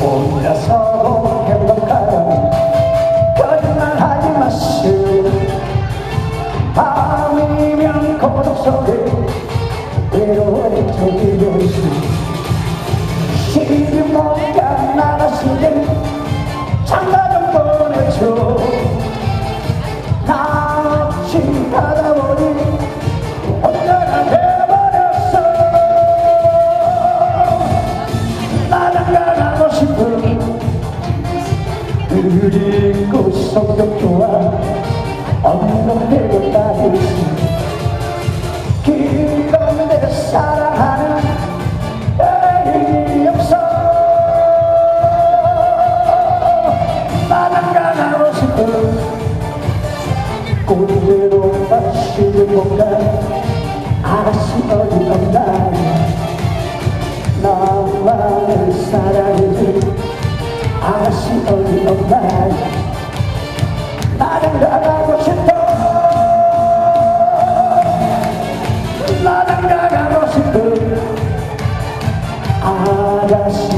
Hoy asado 없는 들고 따지 길 없는 데 사랑하는 여인이 없어 나는 가나로 싶어 꼴대로 마시는 뭔가 아가씨 어디 없나 나만을 사랑해줄 아가씨 어디 없나. flash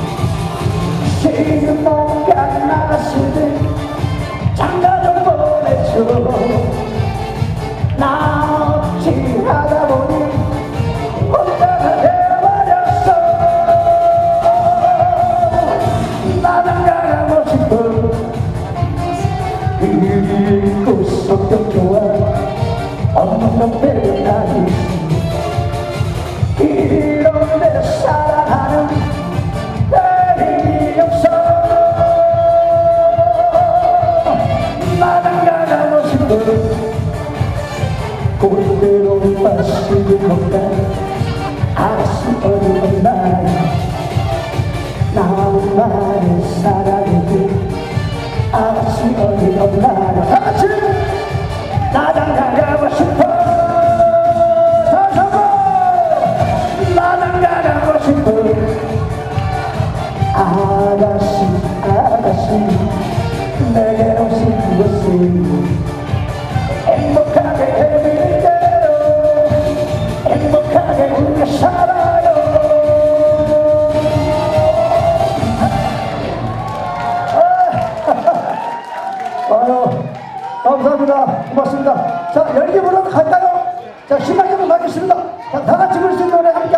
Oh. 자, 심하게 한번 맞겠습니다. 다, 다 같이 부를 수 있는 노래 함께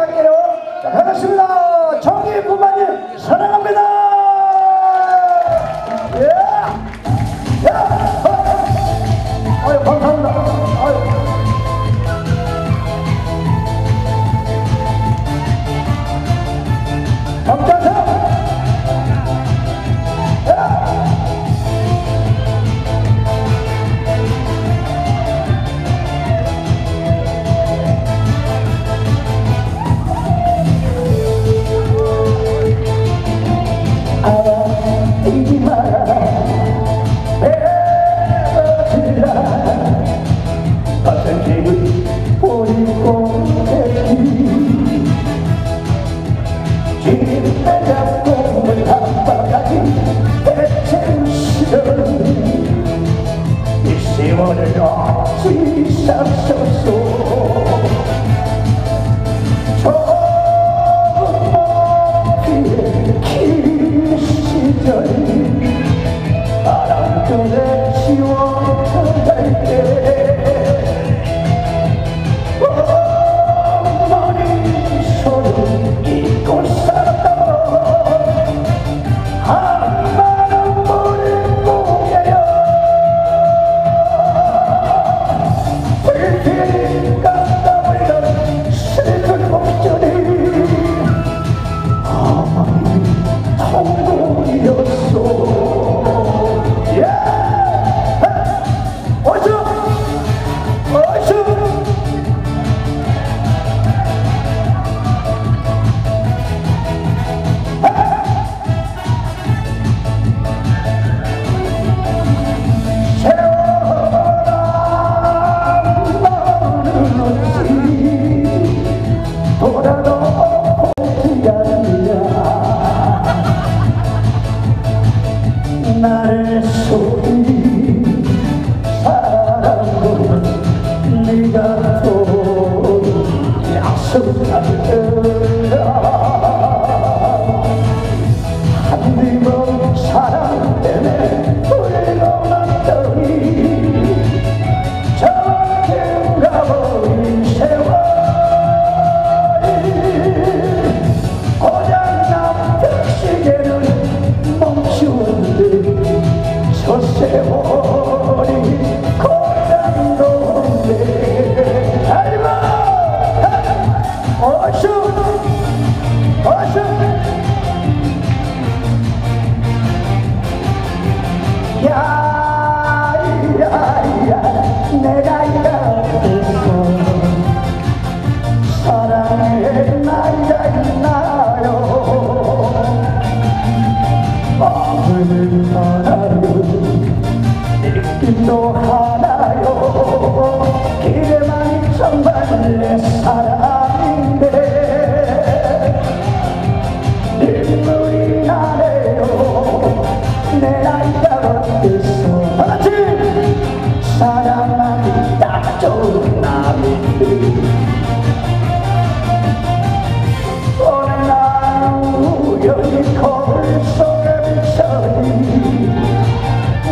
여기 거울 속에 비춰진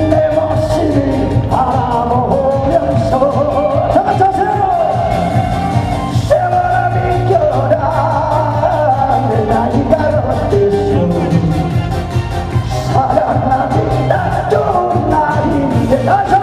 내 모습을 바라보면서 다같이 하세요 세월아 라는 나이가 어땠어 사랑하는 나 좋은 나인데 다시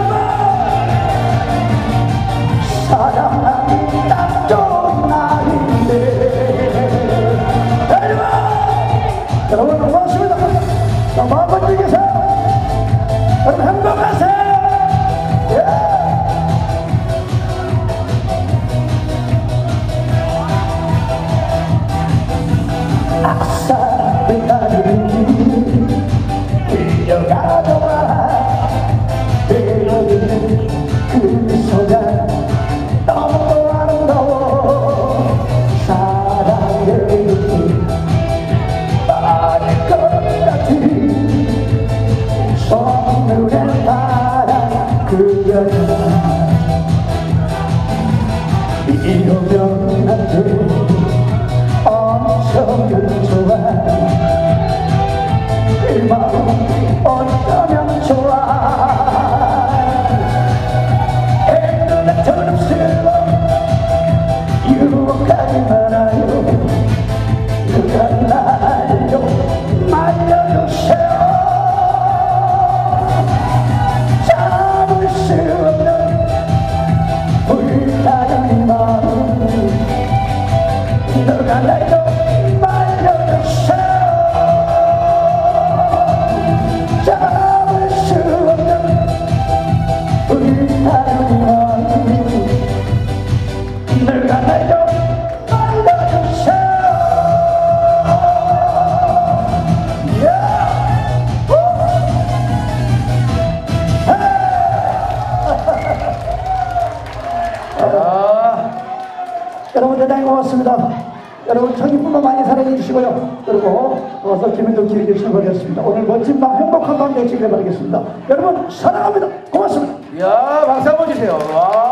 대단히 고맙습니다. 여러분 청기뿐만 많이 사랑해 주시고요. 그리고 어서 김현동 기획 주시겠습니다. 오늘 멋진 밤 행복한 밤 되시길 바라겠습니다. 여러분 사랑합니다. 고맙습니다. 이야 박수 한번 주세요. 와.